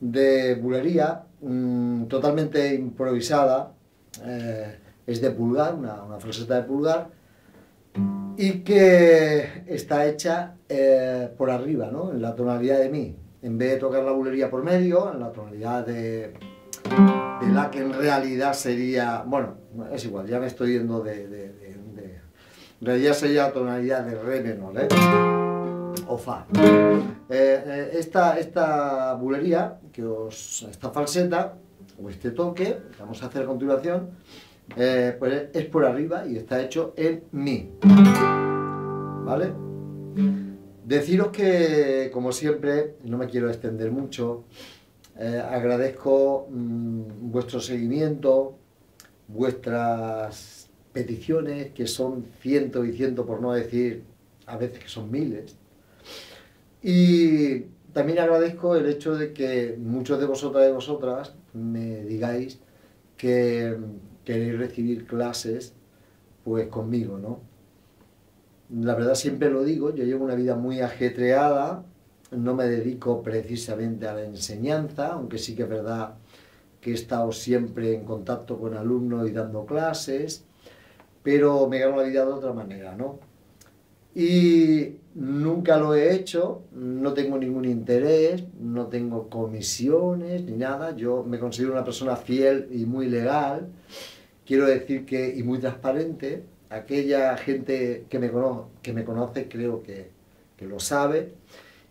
de bulería mm, totalmente improvisada, eh, es de pulgar, una, una, de pulgar, y que está hecha eh, por arriba, ¿no? en la tonalidad de mi. En vez de tocar la bulería por medio, en la tonalidad de, la que en realidad sería, bueno, es igual, ya me estoy yendo de, de, en realidad sería tonalidad de re menor, ¿eh? O. Eh, eh, esta, esta bulería, que os, esta falseta, o este toque, que vamos a hacer a continuación, eh, pues es por arriba y está hecho en mi. ¿Vale? Deciros que, como siempre, no me quiero extender mucho, agradezco mmm, vuestro seguimiento, vuestras peticiones, que son ciento y ciento, por no decir a veces que son miles. Y también agradezco el hecho de que muchos de vosotras y vosotras me digáis que queréis recibir clases pues conmigo, ¿no? La verdad siempre lo digo, yo llevo una vida muy ajetreada, no me dedico precisamente a la enseñanza, aunque sí que es verdad que he estado siempre en contacto con alumnos y dando clases, pero me gano la vida de otra manera, ¿no? Y nunca lo he hecho, no tengo ningún interés, no tengo comisiones ni nada, yo me considero una persona fiel y muy legal, quiero decir que, y muy transparente, aquella gente que me, conoce, que me conoce creo que, que lo sabe,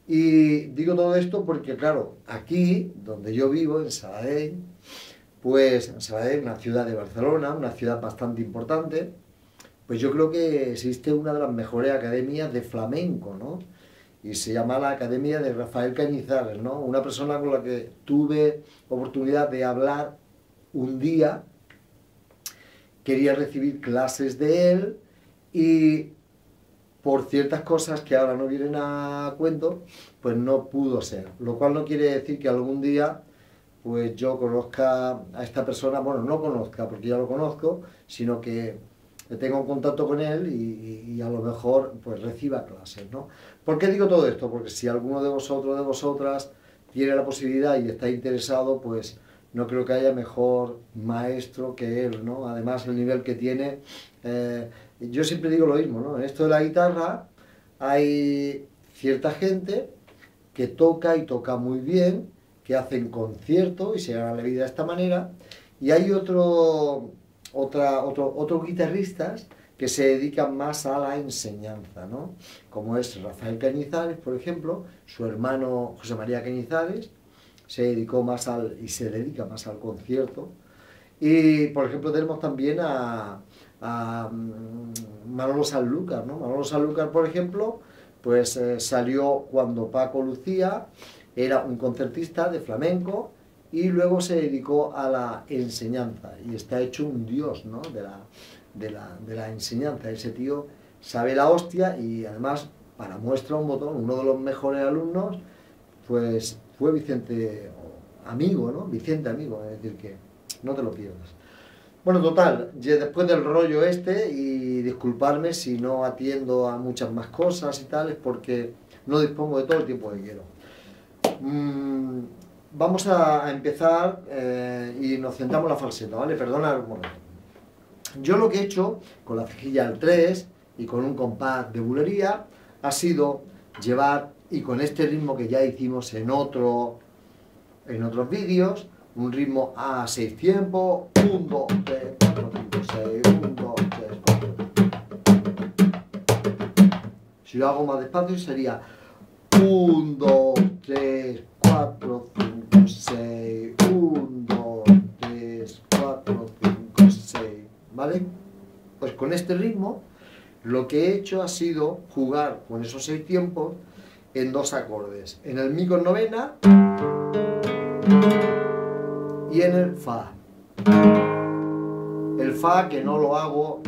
y digo todo esto porque, claro, aquí, donde yo vivo, en Sabadell, pues Sabadell, una ciudad de Barcelona, una ciudad bastante importante, pues yo creo que existe una de las mejores academias de flamenco, ¿no? Y se llama la Academia de Rafael Cañizares, ¿no? Una persona con la que tuve oportunidad de hablar un día, quería recibir clases de él y por ciertas cosas que ahora no vienen a cuento, pues no pudo ser. Lo cual no quiere decir que algún día pues yo conozca a esta persona, bueno, no conozca porque ya lo conozco, sino que tenga un contacto con él y, y, a lo mejor pues reciba clases, ¿no? ¿Por qué digo todo esto? Porque si alguno de vosotros, de vosotras, tiene la posibilidad y está interesado, pues no creo que haya mejor maestro que él, ¿no? Además, el nivel que tiene, eh, yo siempre digo lo mismo, ¿no? En esto de la guitarra hay cierta gente que toca y toca muy bien, que hacen concierto y se gana la vida de esta manera, y hay otro, otra, otro, otros guitarristas que se dedican más a la enseñanza, ¿no? Como es Rafael Cañizares, por ejemplo, su hermano José María Cañizares, se dedicó más al, y se dedica más al concierto. Y, por ejemplo, tenemos también a, mm, Manolo Sanlúcar, ¿no? Manolo Sanlúcar, por ejemplo, pues eh, salió cuando Paco Lucía era un concertista de flamenco y luego se dedicó a la enseñanza y está hecho un dios ¿no? de, la, de, la, de la enseñanza. Ese tío sabe la hostia y además, para muestra un botón, uno de los mejores alumnos, pues fue Vicente Amigo, ¿no? Vicente Amigo, es decir, que no te lo pierdas. Bueno, total, después del rollo este, y disculparme si no atiendo a muchas más cosas y tal, es porque no dispongo de todo el tiempo que quiero. Mm, vamos a empezar eh, y nos centramos en la falseta, ¿vale? Perdona un momento. Yo lo que he hecho con la cejilla al 3 y con un compás de bulería ha sido llevar, y con este ritmo que ya hicimos en, otro, en otros vídeos, un ritmo a 6 tiempos, 1, 2, 3, 4, 5, 6, 1, 2, 3, 4. Si lo hago más despacio sería 1, 2, 3, 4, 5, 6, 1, 2, 3, 4, 5, 6, ¿vale? Pues con este ritmo lo que he hecho ha sido jugar con esos seis tiempos en dos acordes, en el mi con novena y en el fa. El fa que no lo hago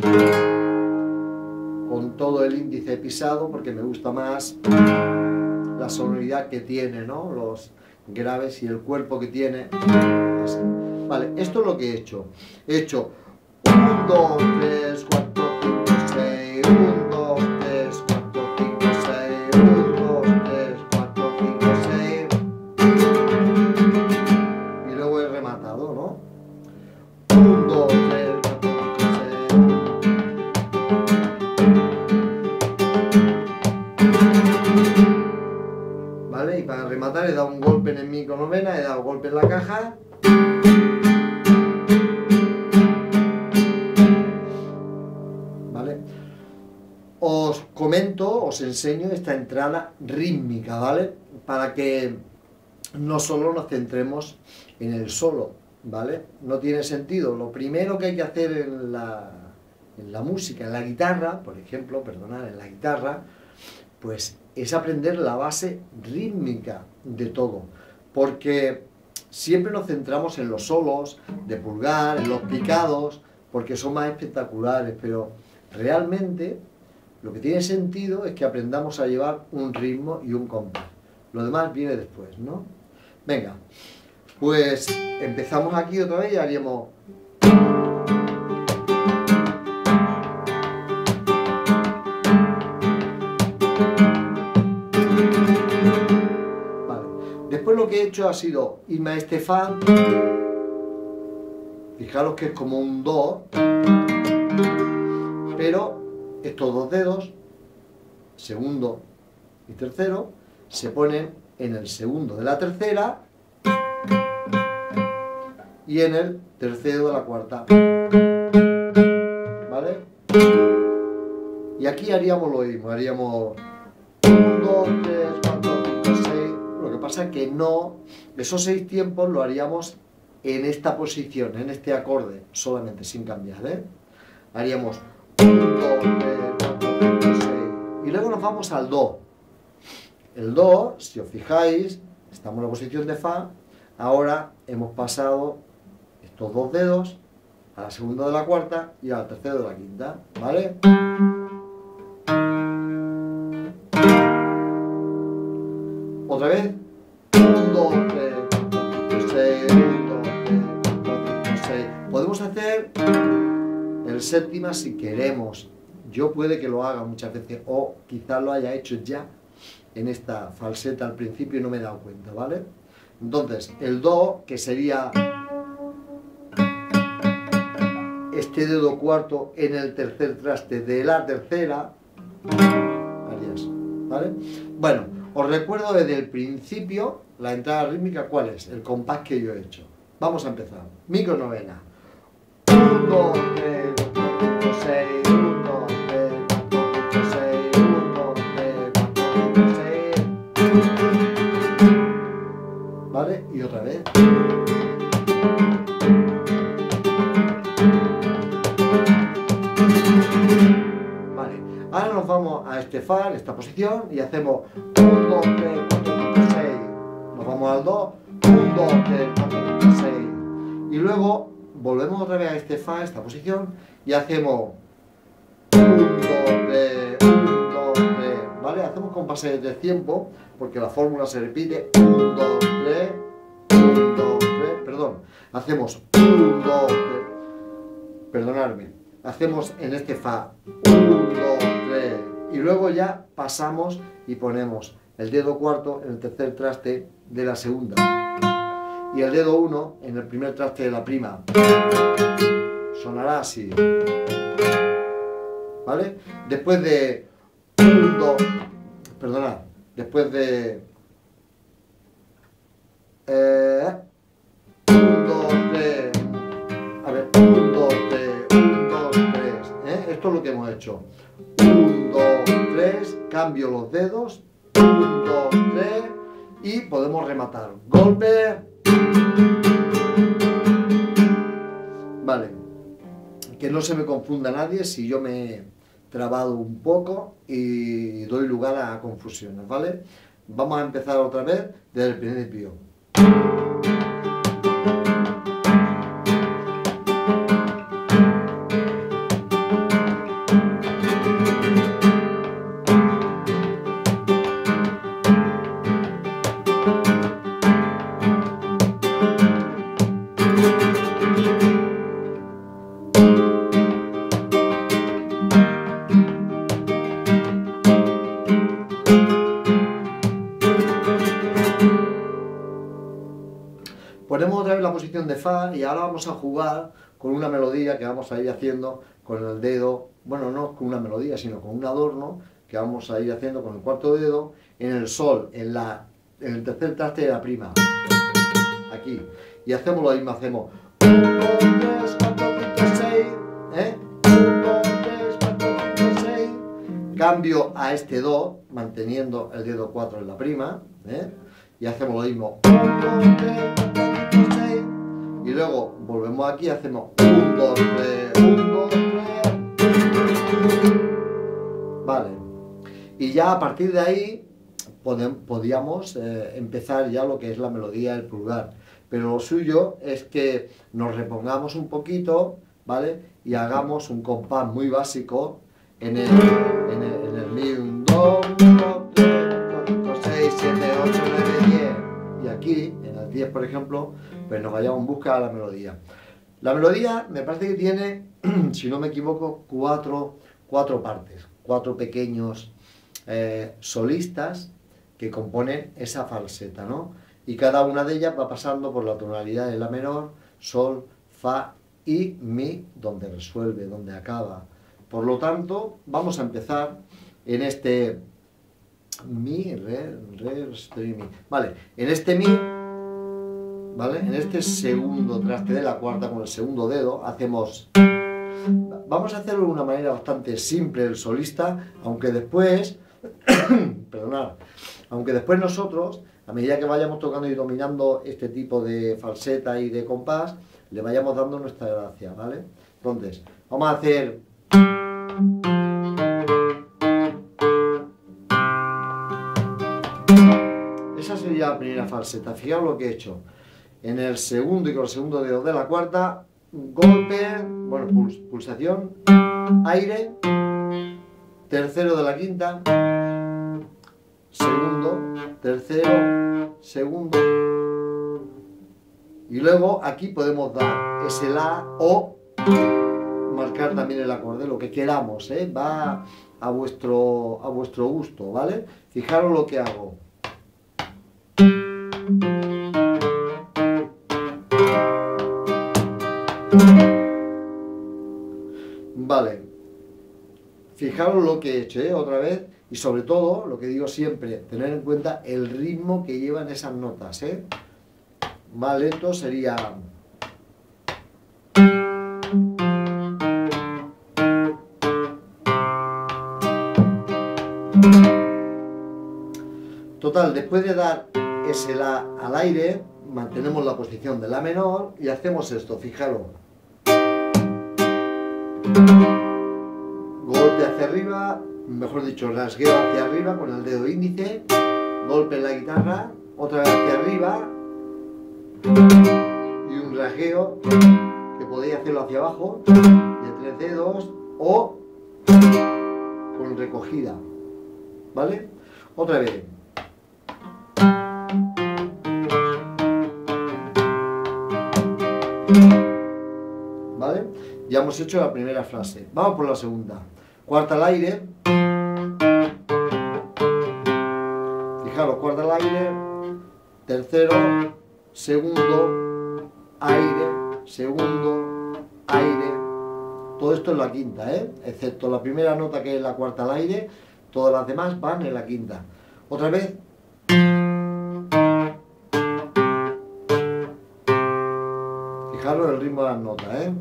con todo el índice pisado porque me gusta más la sonoridad que tiene, ¿no? Los graves y el cuerpo que tiene. Así. Vale, esto es lo que he hecho. He hecho 1, 2, 3, 4, novena, he dado golpe en la caja. ¿Vale? Os comento, os enseño esta entrada rítmica, ¿vale? Para que no solo nos centremos en el solo, ¿vale? No tiene sentido. Lo primero que hay que hacer en la, en la música, en la guitarra, por ejemplo, perdonad, en la guitarra, pues es aprender la base rítmica de todo. Porque siempre nos centramos en los solos, de pulgar, en los picados, porque son más espectaculares, pero realmente lo que tiene sentido es que aprendamos a llevar un ritmo y un compás. Lo demás viene después, ¿no? Venga, pues empezamos aquí otra vez y haríamos... ha sido irme a este fa. Fijaros que es como un do. Pero estos dos dedos, segundo y tercero, se ponen en el segundo de la tercera y en el tercero de la cuarta. ¿Vale? Y aquí haríamos lo mismo, haríamos 1, 2, 3, 4, 5, 6. Lo que pasa que no, esos seis tiempos lo haríamos en esta posición, en este acorde, solamente, sin cambiar, ¿eh? Haríamos 1, 2, 3, 4, 5, 6. Y luego nos vamos al Do. El Do, si os fijáis, estamos en la posición de Fa, ahora hemos pasado estos dos dedos a la segunda de la cuarta y al tercero de la quinta, ¿vale? Séptima si queremos. Yo puede que lo haga muchas veces o quizás lo haya hecho ya en esta falseta al principio y no me he dado cuenta, ¿vale? Entonces, el Do, que sería este dedo cuarto en el tercer traste de la tercera, ¿vale? Bueno, os recuerdo desde el principio la entrada rítmica, ¿cuál es? El compás que yo he hecho. Vamos a empezar. Micro novena. 1, 2, 3, ¿Vale? Y otra vez. Vale. Ahora nos vamos a este fa, esta posición, y hacemos 1, 2, 3, 4, 5, 6. Nos vamos al 2, 1, 2, 3, 4, 5, 6. Y luego volvemos otra vez a este fa, esta posición, y hacemos 1, 2, 3, 1, 2, 3. ¿Vale? Hacemos compases de tiempo, porque la fórmula se repite 1, 2, 3, 1, 2, 3. Perdón. Hacemos 1, 2, 3. Perdonadme hacemos en este Fa 1, 2, 3 y luego ya pasamos y ponemos el dedo cuarto en el tercer traste de la segunda y el dedo 1 en el primer traste de la prima. Sonará así. ¿Vale? Después de 1, 2, perdonad, después de 1, 2, 3, a ver, 1, 2, 3, 1, 2, 3, ¿eh? esto es lo que hemos hecho. 1, 2, 3, cambio los dedos, 1, 2, 3 y podemos rematar. Golpe. No se me confunda nadie si yo me he trabado un poco y doy lugar a confusiones, ¿vale? Vamos a empezar otra vez desde el principio. De Fa y ahora vamos a jugar con una melodía que vamos a ir haciendo con el dedo, bueno, no con una melodía, sino con un adorno que vamos a ir haciendo con el cuarto dedo en el Sol, en la en el tercer traste de la prima. Aquí. Y hacemos lo mismo, hacemos 1, 2, 3, 4, 5, 6. 1, 2, 3, 4, 5, 6. Cambio a este Do, manteniendo el dedo 4 en la prima. ¿eh? Y hacemos lo mismo. 1, 2, 3, 4, 5, 6. Y luego volvemos aquí y hacemos 1, 2, 3, 1, 2, 3. Vale. Y ya a partir de ahí podíamos eh, empezar ya lo que es la melodía del pulgar. Pero lo suyo es que nos repongamos un poquito, ¿vale? Y hagamos un compás muy básico en el, en el, en el mi, 1, 2, 3, 4, 5, aquí, en el 10, por ejemplo, pues nos vayamos en busca de la melodía. La melodía me parece que tiene, si no me equivoco, cuatro, partes, cuatro pequeños eh, solistas que componen esa falseta, ¿no? Y cada una de ellas va pasando por la tonalidad de la menor, sol, fa y mi, donde resuelve, donde acaba. Por lo tanto, vamos a empezar en este mi, re, re, re, mi. Vale, en este mi, ¿vale? En este segundo traste de la cuarta con el segundo dedo hacemos... Vamos a hacerlo de una manera bastante simple el solista, aunque después, perdonad, aunque después nosotros, a medida que vayamos tocando y dominando este tipo de falseta y de compás, le vayamos dando nuestra gracia, ¿vale? Entonces, vamos a hacer... Esa sería la primera falseta. Fijaos lo que he hecho. En el segundo y con el segundo dedo de la cuarta, golpe, bueno, pulsación, aire, tercero de la quinta, segundo, tercero, segundo. Y luego aquí podemos dar ese La o marcar también el acorde, lo que queramos, ¿eh? va a vuestro, a vuestro gusto, ¿vale? Fijaros lo que hago. Fijaros lo que he hecho, ¿eh? Otra vez. Y sobre todo, lo que digo siempre, tener en cuenta el ritmo que llevan esas notas, ¿eh? Más lento sería... Total, después de dar ese La al aire, mantenemos la posición de La menor y hacemos esto, fijaros. Hacia arriba, mejor dicho, rasgueo hacia arriba con el dedo índice, golpe en la guitarra, otra vez hacia arriba y un rasgueo que podéis hacerlo hacia abajo de tres dedos o con recogida, ¿vale? Otra vez. ¿Vale? Ya hemos hecho la primera frase. Vamos por la segunda. Cuarta al aire. Fijaros, cuarta al aire. Tercero, segundo, aire, segundo, aire. Todo esto es la quinta, ¿eh? Excepto la primera nota que es la cuarta al aire, todas las demás van en la quinta. Otra vez. Fijaros el ritmo de las notas, ¿eh?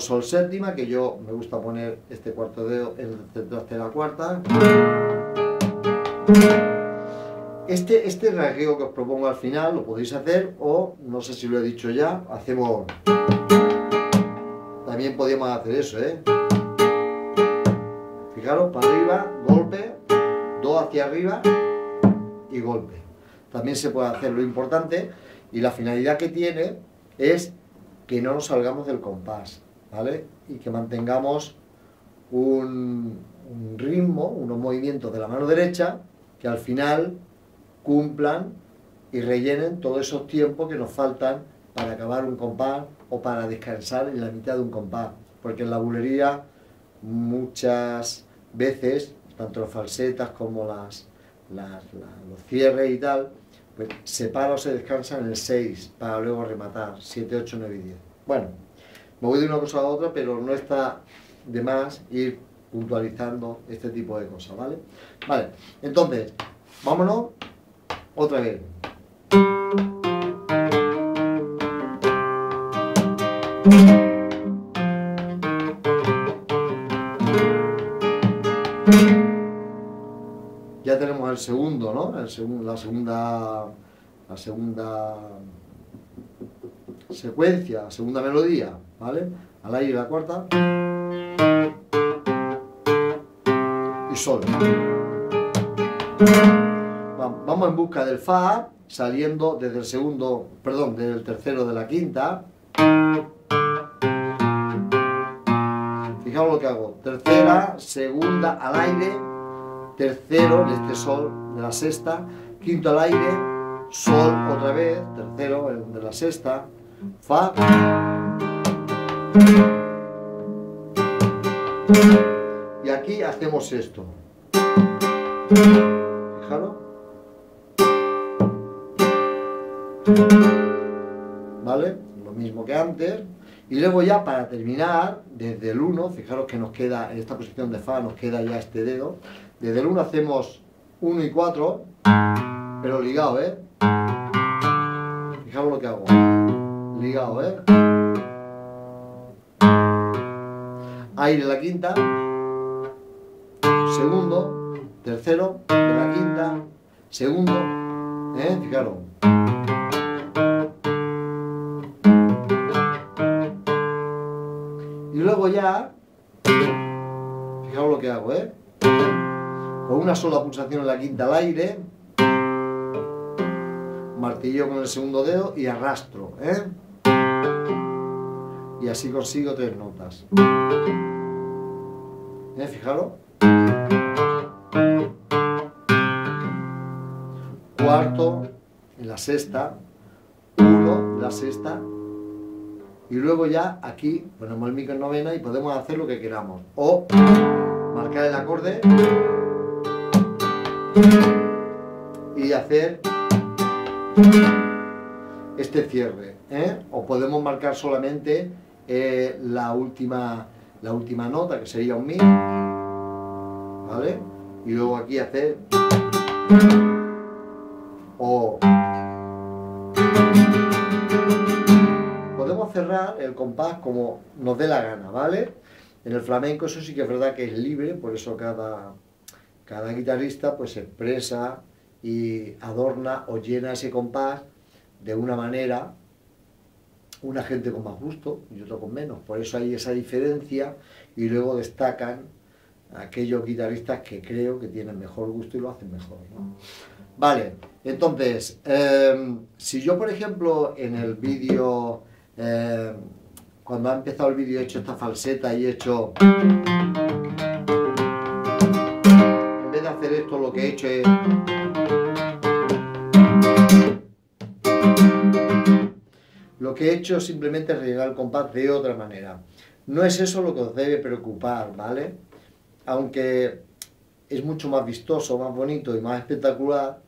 Sol séptima, que yo me gusta poner este cuarto dedo en el traste de la cuarta. Este, este rasgueo que os propongo al final lo podéis hacer o, no sé si lo he dicho ya, hacemos... También podríamos hacer eso, ¿eh? Fijaros, para arriba, golpe, do hacia arriba y golpe. También se puede hacer lo importante y la finalidad que tiene es que no nos salgamos del compás, ¿vale? Y que mantengamos un, ritmo, unos movimientos de la mano derecha que al final cumplan y rellenen todos esos tiempos que nos faltan para acabar un compás o para descansar en la mitad de un compás. Porque en la bulería muchas veces, tanto las falsetas como las, las, los cierres y tal, pues se para o se descansa en el 6 para luego rematar, 7, 8, 9 y 10. Bueno, me voy de una cosa a otra, pero no está de más ir puntualizando este tipo de cosas, ¿vale? Vale, entonces, vámonos otra vez. Ya tenemos el segundo, ¿no? El segundo, la segunda, la segunda secuencia, la segunda melodía, ¿vale? Al aire la cuarta. Y sol. Vamos en busca del Fa, saliendo desde el segundo, perdón, desde el tercero de la quinta. Fijaos lo que hago. Tercera, segunda al aire, tercero en este sol de la sexta, quinto al aire, sol otra vez, tercero de la sexta, fa. Y aquí hacemos esto. Fijaros. ¿Vale? Lo mismo que antes. Y luego ya para terminar, desde el 1, fijaros que nos queda, en esta posición de Fa nos queda ya este dedo. Desde el 1 hacemos 1 y 4, pero ligado, ¿eh? Fijaros lo que hago. Ligado, ¿eh? Aire la quinta, segundo, tercero de la quinta, segundo, ¿eh? Fijaros. Y luego ya, fijaos lo que hago, ¿eh? Con una sola pulsación en la quinta al aire, martillo con el segundo dedo y arrastro, ¿eh? Y así consigo tres notas. ¿Eh? Fijaros. Cuarto en la sexta, uno en la sexta, y luego ya aquí ponemos el micro en novena y podemos hacer lo que queramos. O marcar el acorde y hacer este cierre. ¿eh? O podemos marcar solamente la, última, la última nota, que sería un mi. ¿Vale? Y luego aquí hacer... O cerrar el compás como nos dé la gana, ¿vale? En el flamenco eso sí que es verdad que es libre, por eso cada, cada guitarrista pues expresa y adorna o llena ese compás de una manera, una gente con más gusto y otro con menos, por eso hay esa diferencia y luego destacan aquellos guitarristas que creo que tienen mejor gusto y lo hacen mejor. Vale, entonces, em, si yo por ejemplo en el vídeo eh, cuando ha empezado el vídeo he hecho esta falseta y he hecho... En vez de hacer esto lo que he hecho es... Lo que he hecho es simplemente rellenar el compás de otra manera. No es eso lo que os debe preocupar, ¿vale? Aunque es mucho más vistoso, más bonito y más espectacular,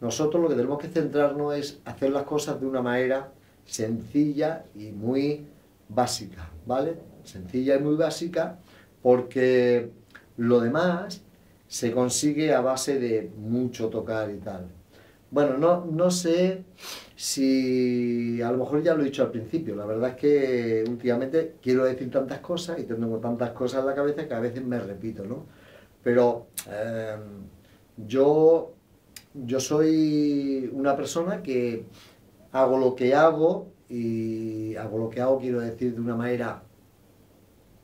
nosotros lo que tenemos que centrarnos es hacer las cosas de una manera sencilla y muy básica, ¿vale? Sencilla y muy básica porque lo demás se consigue a base de mucho tocar y tal. Bueno, no, no sé si a lo mejor ya lo he dicho al principio, la verdad es que últimamente quiero decir tantas cosas y tengo tantas cosas en la cabeza que a veces me repito, ¿no? Pero eh, yo, yo soy una persona que hago lo que hago y hago lo que hago, quiero decir, de una manera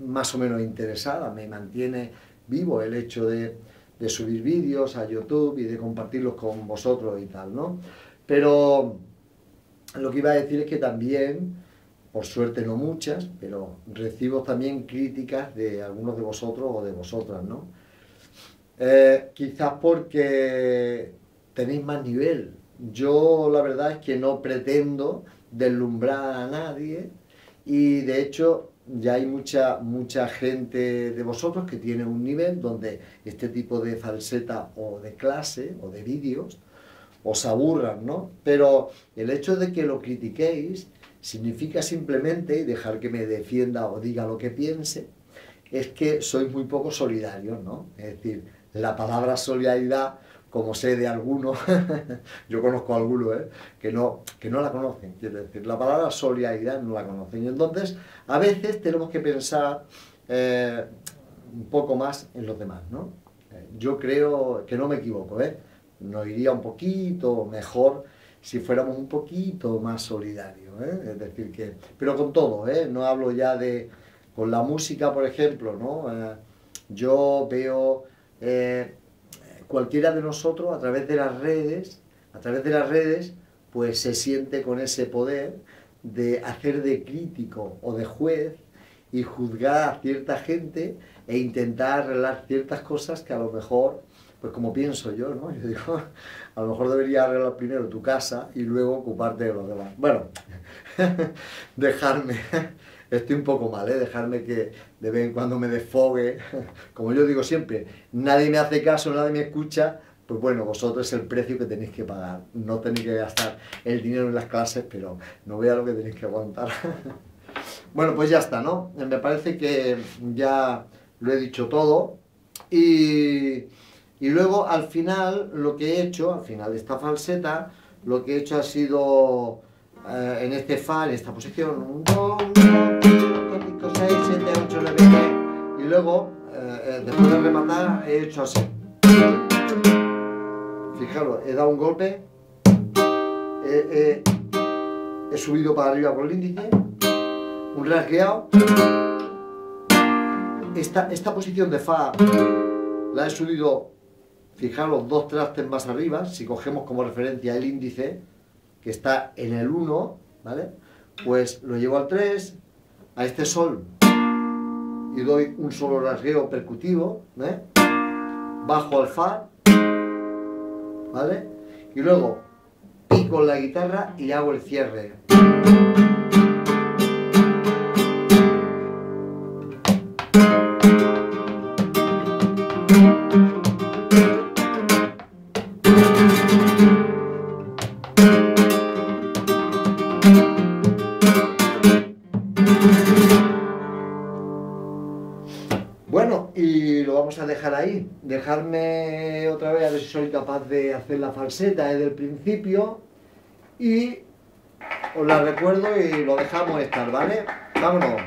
más o menos interesada, me mantiene vivo el hecho de, subir vídeos a YouTube y de compartirlos con vosotros y tal, ¿no? Pero lo que iba a decir es que también, por suerte no muchas, pero recibo también críticas de algunos de vosotros o de vosotras, ¿no? Eh, quizás porque tenéis más nivel, yo la verdad es que no pretendo deslumbrar a nadie y de hecho ya hay mucha, mucha gente de vosotros que tiene un nivel donde este tipo de falseta o de clase o de vídeos os aburran, ¿no? Pero el hecho de que lo critiquéis significa simplemente, y dejar que me defienda o diga lo que piense, es que sois muy poco solidarios, ¿no? Es decir, la palabra solidaridad, como sé de algunos, yo conozco a algunos, ¿eh? que, no, que no la conocen, quiero decir, la palabra solidaridad no la conocen. Y entonces, a veces tenemos que pensar eh, un poco más en los demás, ¿no? Eh, yo creo que no me equivoco, ¿eh? Nos iría un poquito mejor si fuéramos un poquito más solidarios, ¿eh? Es decir, que... Pero con todo, ¿eh? No hablo ya de... Con la música, por ejemplo, ¿no? Eh, yo veo cualquiera de nosotros a través de las redes, a través de las redes, pues se siente con ese poder de hacer de crítico o de juez y juzgar a cierta gente e intentar arreglar ciertas cosas que a lo mejor, pues como pienso yo, ¿no? Yo digo, a lo mejor debería arreglar primero tu casa y luego ocuparte de los demás. Bueno, dejarme, estoy un poco mal, ¿eh? Dejarme que de vez en cuando me desfogue, como yo digo siempre, nadie me hace caso, nadie me escucha, pues bueno, vosotros es el precio que tenéis que pagar. No tenéis que gastar el dinero en las clases, pero no vea lo que tenéis que aguantar. bueno, pues ya está, ¿no? Me parece que ya lo he dicho todo. Y, y luego al final lo que he hecho, al final de esta falseta, lo que he hecho ha sido eh, en este fa, en esta posición, un do, un do, 5, 6, 7, 8, 9, 10, y luego, eh, eh, después de rematar, he hecho así. Fijaros, he dado un golpe, he, he- he subido para arriba con el índice, un rasgueado. Esta, esta posición de fa la he subido, fijaros, dos trastes más arriba, si cogemos como referencia el índice, que está en el 1, ¿vale? Pues lo llevo al 3, a este sol, y doy un solo rasgueo percutivo, ¿eh? bajo al fa, ¿vale? Y luego pico la guitarra y hago el cierre. Dejarme otra vez a ver si soy capaz de hacer la falseta desde el principio. Y os la recuerdo y lo dejamos estar, ¿vale? Vámonos.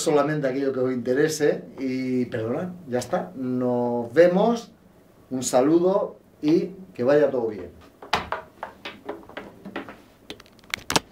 Solamente aquello que os interese y perdonad, ya está. Nos vemos, un saludo y que vaya todo bien.